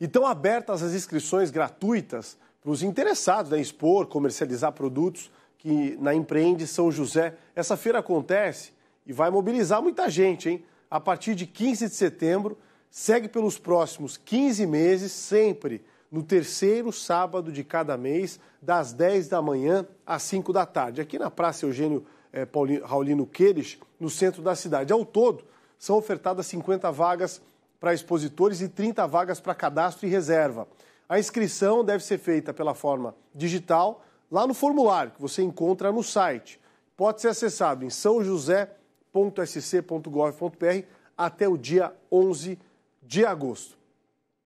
E estão abertas as inscrições gratuitas para os interessados em expor, comercializar produtos que na Empreende São José. Essa feira acontece e vai mobilizar muita gente, hein? A partir de 15 de setembro, segue pelos próximos 15 meses, sempre no terceiro sábado de cada mês, das 10 da manhã às 5 da tarde, aqui na Praça Eugênio eh, Paulino, Raulino Queires, no centro da cidade. Ao todo, são ofertadas 50 vagas para expositores e 30 vagas para cadastro e reserva. A inscrição deve ser feita pela forma digital, lá no formulário que você encontra no site. Pode ser acessado em sãojosé.sc.gov.br até o dia 11 de agosto.